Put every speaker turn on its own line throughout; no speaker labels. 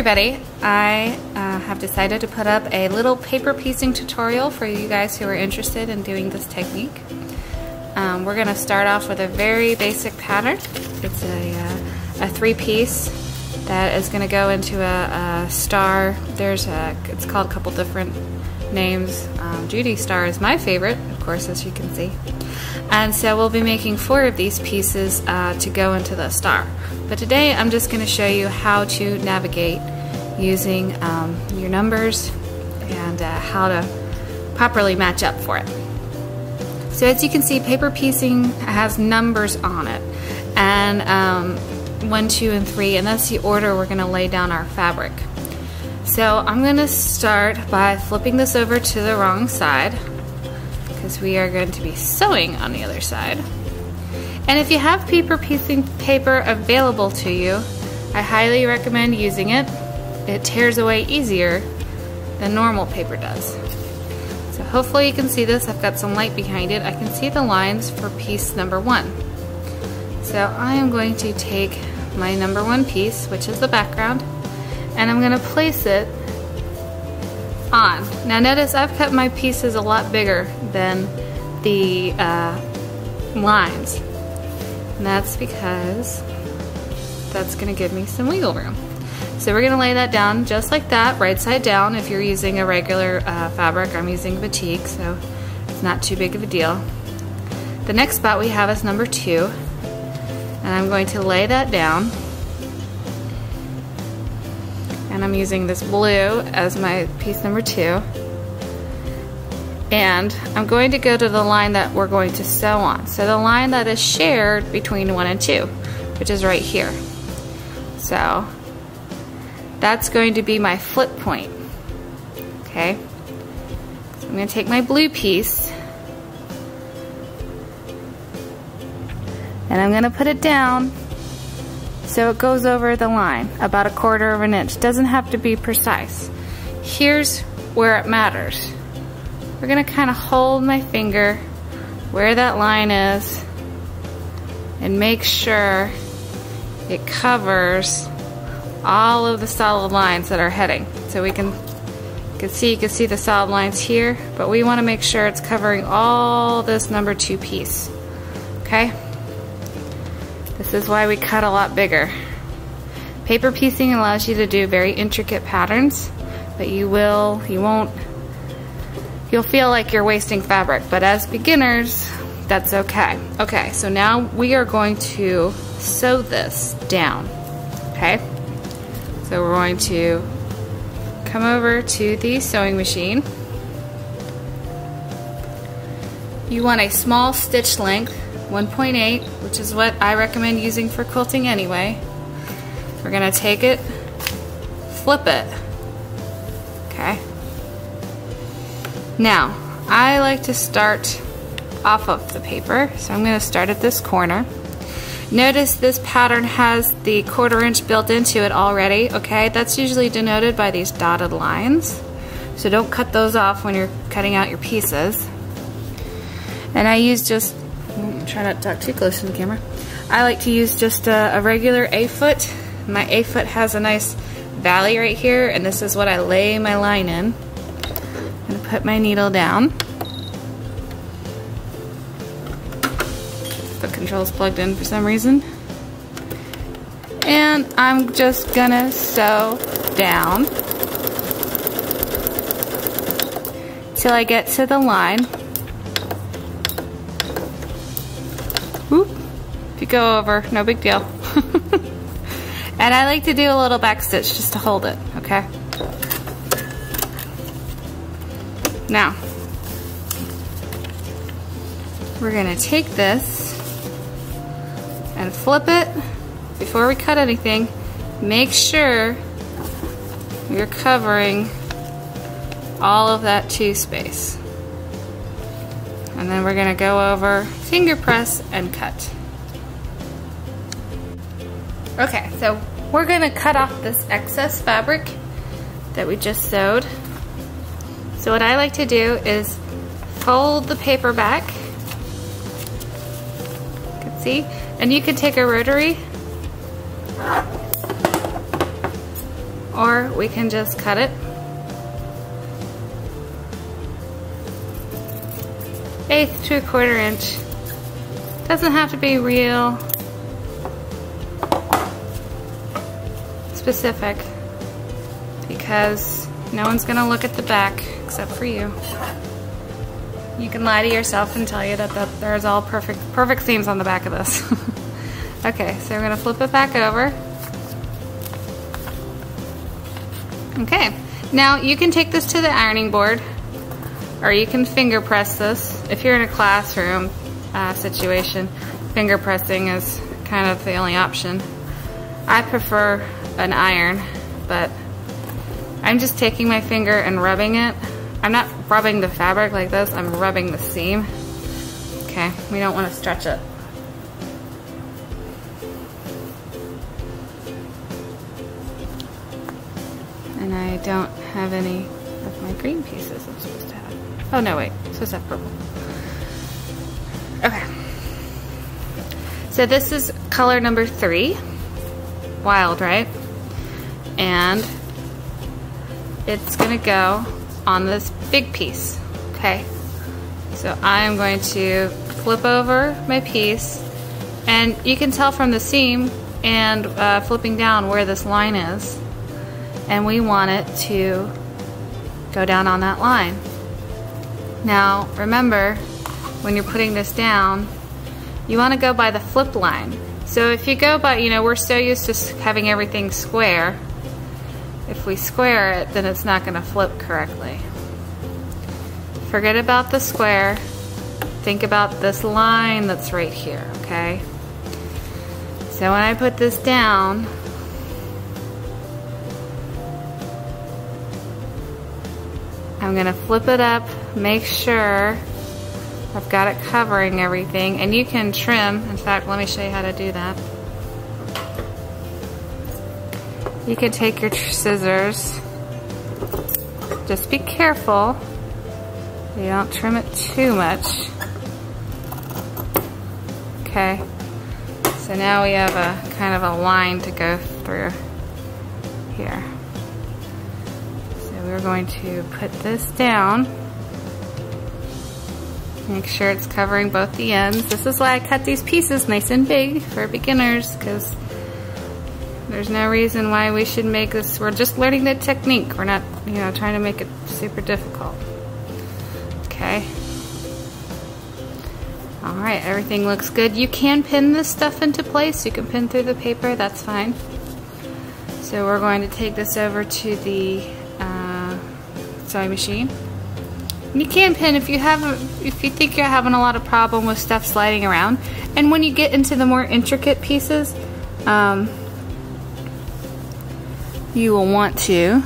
everybody, I uh, have decided to put up a little paper piecing tutorial for you guys who are interested in doing this technique. Um, we're going to start off with a very basic pattern. It's a, uh, a three piece that is going to go into a, a, star. There's a, it's called a couple different names. Um, Judy Star is my favorite, of course, as you can see. And so we'll be making four of these pieces uh, to go into the star. But today I'm just going to show you how to navigate using um, your numbers and uh, how to properly match up for it. So as you can see, paper piecing has numbers on it. And um, one, two, and three, and that's the order we're going to lay down our fabric. So I'm going to start by flipping this over to the wrong side because we are going to be sewing on the other side. And if you have paper piecing paper available to you, I highly recommend using it. It tears away easier than normal paper does. So hopefully you can see this. I've got some light behind it. I can see the lines for piece number one. So I am going to take my number one piece, which is the background, and I'm going to place it on. Now notice I've cut my pieces a lot bigger than the uh, lines. And that's because that's gonna give me some wiggle room. So we're gonna lay that down just like that, right side down. If you're using a regular uh, fabric, I'm using batik, so it's not too big of a deal. The next spot we have is number two, and I'm going to lay that down. And I'm using this blue as my piece number two. And I'm going to go to the line that we're going to sew on. So the line that is shared between one and two, which is right here. So that's going to be my flip point. Okay. So I'm going to take my blue piece and I'm going to put it down so it goes over the line about a quarter of an inch. Doesn't have to be precise. Here's where it matters. We're gonna kind of hold my finger where that line is and make sure it covers all of the solid lines that are heading. So we can, can see, you can see the solid lines here, but we wanna make sure it's covering all this number two piece, okay? This is why we cut a lot bigger. Paper piecing allows you to do very intricate patterns, but you will, you won't you'll feel like you're wasting fabric, but as beginners, that's okay. Okay, so now we are going to sew this down, okay? So we're going to come over to the sewing machine. You want a small stitch length, 1.8, which is what I recommend using for quilting anyway. We're gonna take it, flip it, okay? Now, I like to start off of the paper, so I'm going to start at this corner. Notice this pattern has the quarter inch built into it already, okay? That's usually denoted by these dotted lines. So don't cut those off when you're cutting out your pieces. And I use just, try not to talk too close to the camera. I like to use just a, a regular A-foot. My A-foot has a nice valley right here, and this is what I lay my line in and to put my needle down. Control's plugged in for some reason. And I'm just gonna sew down till I get to the line. Whoop. If you go over, no big deal. and I like to do a little back stitch just to hold it, okay? Now, we're gonna take this and flip it before we cut anything. Make sure you're covering all of that two space. And then we're gonna go over finger press and cut. Okay, so we're gonna cut off this excess fabric that we just sewed. So what I like to do is fold the paper back. You can see, and you can take a rotary or we can just cut it. Eighth to a quarter inch. Doesn't have to be real specific because no one's gonna look at the back except for you. You can lie to yourself and tell you that, that there's all perfect perfect seams on the back of this. okay, so we're gonna flip it back over. Okay, now you can take this to the ironing board or you can finger press this. If you're in a classroom uh, situation, finger pressing is kind of the only option. I prefer an iron, but I'm just taking my finger and rubbing it. I'm not rubbing the fabric like this, I'm rubbing the seam. Okay, we don't want to stretch it. And I don't have any of my green pieces I'm supposed to have. Oh no, wait, I'm supposed to have purple. Okay. So this is color number three. Wild, right? And it's gonna go on this big piece, okay? So I'm going to flip over my piece and you can tell from the seam and uh, flipping down where this line is and we want it to go down on that line. Now remember when you're putting this down you want to go by the flip line. So if you go by, you know, we're so used to having everything square. If we square it, then it's not going to flip correctly. Forget about the square. Think about this line that's right here, okay? So when I put this down, I'm gonna flip it up, make sure I've got it covering everything and you can trim. In fact, let me show you how to do that. You can take your scissors. Just be careful. You don't trim it too much. Okay. So now we have a kind of a line to go through here. So we're going to put this down. Make sure it's covering both the ends. This is why I cut these pieces nice and big for beginners because there's no reason why we should make this. We're just learning the technique. We're not, you know, trying to make it super difficult. Okay. Alright, everything looks good. You can pin this stuff into place. You can pin through the paper, that's fine. So we're going to take this over to the uh, sewing machine. You can pin if you have if you think you're having a lot of problem with stuff sliding around. And when you get into the more intricate pieces, um, you will want to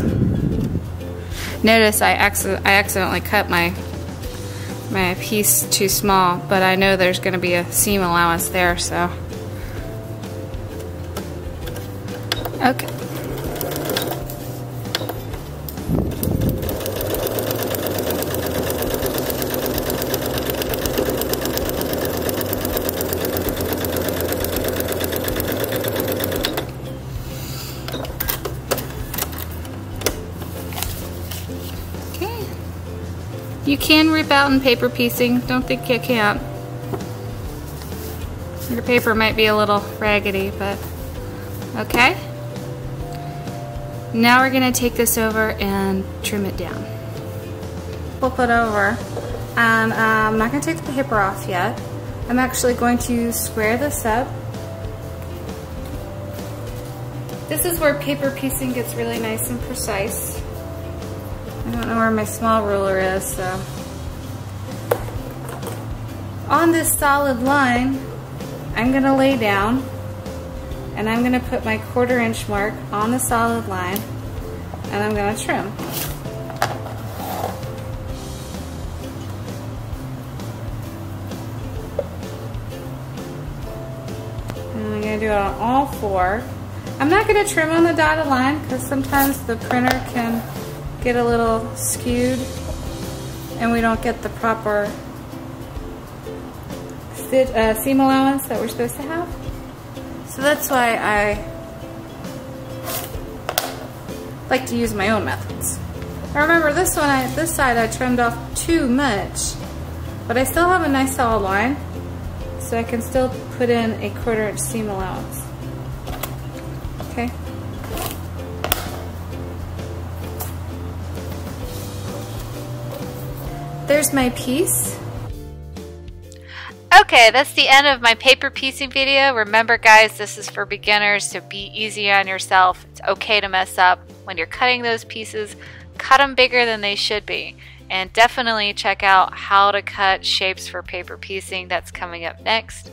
notice I, I accidentally cut my my piece too small, but I know there's going to be a seam allowance there, so. Okay. You can rip out in paper piecing. Don't think you can't. Your paper might be a little raggedy, but okay. Now we're gonna take this over and trim it down. Flip it over, and um, I'm not gonna take the paper off yet. I'm actually going to square this up. This is where paper piecing gets really nice and precise. I don't know where my small ruler is, so. On this solid line, I'm gonna lay down and I'm gonna put my quarter inch mark on the solid line and I'm gonna trim. And I'm gonna do it on all four. I'm not gonna trim on the dotted line because sometimes the printer can get a little skewed and we don't get the proper uh, seam allowance that we're supposed to have. So that's why I like to use my own methods. Now remember this one, I, this side I trimmed off too much, but I still have a nice solid line, so I can still put in a quarter inch seam allowance. Okay. There's my piece.
Okay, that's the end of my paper piecing video. Remember guys, this is for beginners, so be easy on yourself. It's okay to mess up. When you're cutting those pieces, cut them bigger than they should be. And definitely check out how to cut shapes for paper piecing. That's coming up next.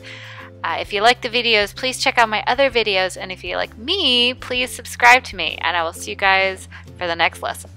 Uh, if you like the videos, please check out my other videos. And if you like me, please subscribe to me. And I will see you guys for the next lesson.